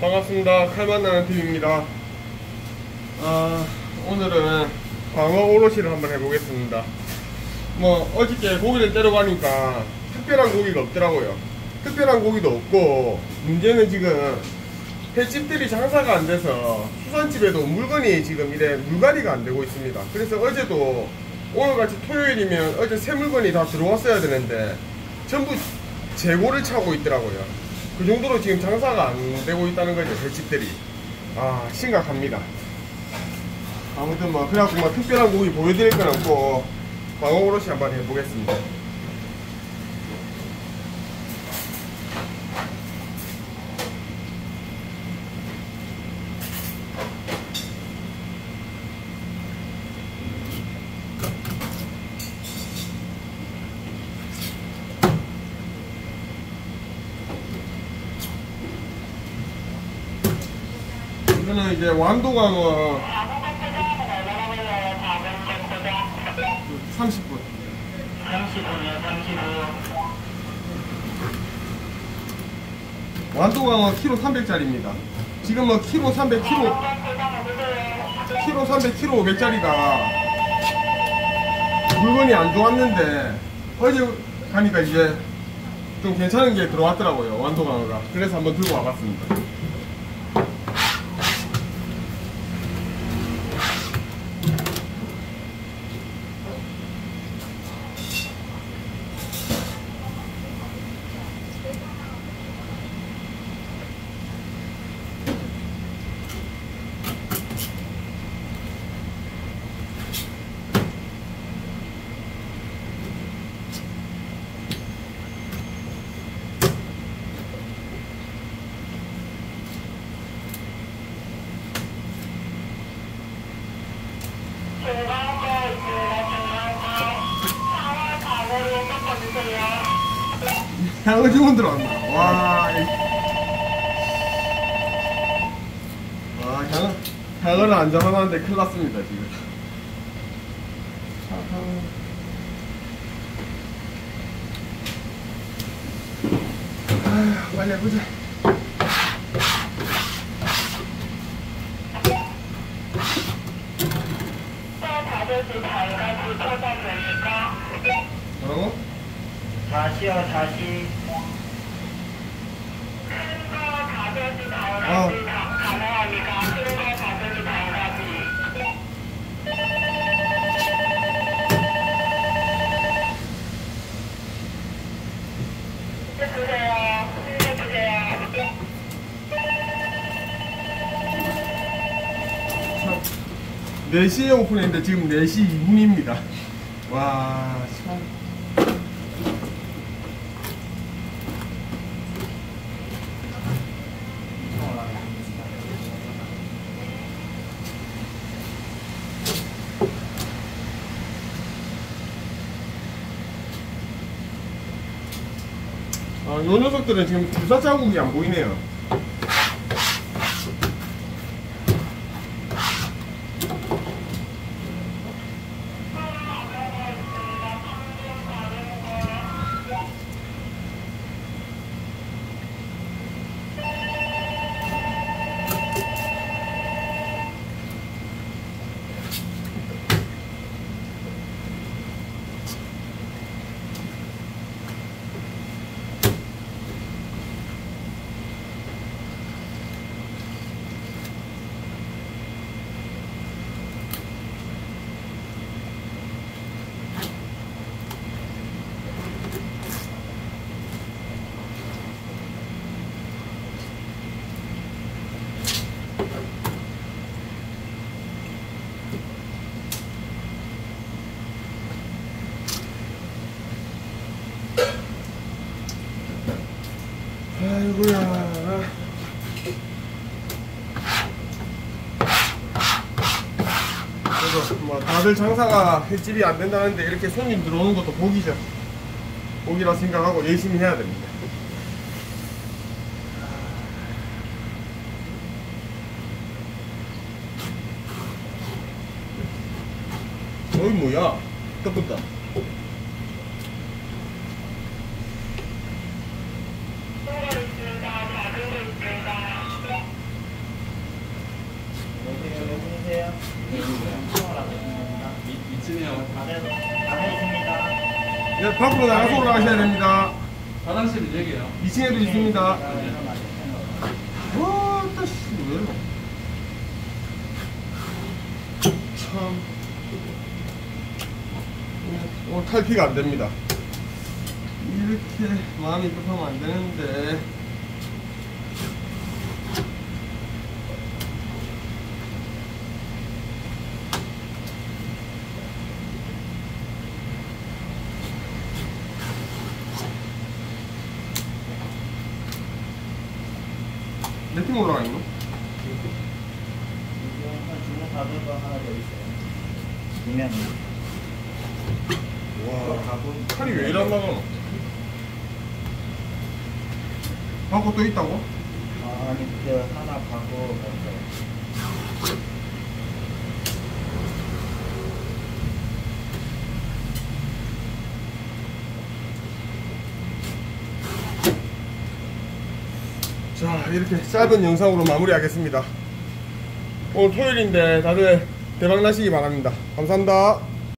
반갑습니다. 칼만나는 팀입니다. 아, 오늘은 광어 오롯이를 한번 해보겠습니다. 뭐 어저께 고기를 때려 가니까 특별한 고기가 없더라고요. 특별한 고기도 없고 문제는 지금 횟집들이 장사가 안 돼서 수산집에도 물건이 지금 이래 물갈이가 안 되고 있습니다. 그래서 어제도 오늘같이 토요일이면 어제 새 물건이 다 들어왔어야 되는데 전부 재고를 차고 있더라고요. 그 정도로 지금 장사가 안 되고 있다는 거죠, 횟집들이. 아, 심각합니다. 아무튼 뭐, 그래갖고 뭐 특별한 고기 보여드릴 건 없고, 광어 오롯이 한번 해보겠습니다. 이거는 이제 완도광어 30분. 30분이요, 35. 완도광어 키로 300짜리입니다. 지금 뭐 키로 300, 키로, 키로 300, 키로 500짜리가 물건이 안 좋았는데 어제 가니까 이제 좀 괜찮은 게 들어왔더라고요. 완도광어가. 그래서 한번 들고 와봤습니다. 중간 거 있습니다, 중간 거. 상어 가구로 섞어주세요. 향어 주문 들어왔나? 와, 이- 와, 향어, 향어를 안 잡아놨는데 큰일 났습니다, 지금. 아휴, 빨리 해보자. 뭐라고? 다시요, 다시. 어. 해주세요. 4시에 오픈했는데 지금 4시 2분입니다. 와, 참. 아, 요 녀석들은 지금 주사 자국이 안 보이네요. 아이고야. 그래서 뭐 다들 장사가 횟집이 안 된다는데 이렇게 손님 들어오는 것도 복이죠. 복이라 생각하고 열심히 해야 됩니다. 뭐야? 있습니다. 작은 거 있습니다. 네, 밖으로 나가서 올라가셔야 됩니다. 화장실은 여기요. 2층에도 있습니다. 아, 와, 따씨, 왜 이러? 참. 오늘 탈피가 안 됩니다. 이렇게 마음이 급하면 안 되는데. 몇팀 올라가 있노? 주문 받은 거 하나 더 있어요. 이면 와, 칼이 왜 이래 안 나가노? 바꿔 또 있다고? 아, 아니 그 하나 받고 자, 이렇게 짧은 영상으로 마무리하겠습니다. 오늘 토요일인데 다들 대박 나시기 바랍니다. 감사합니다.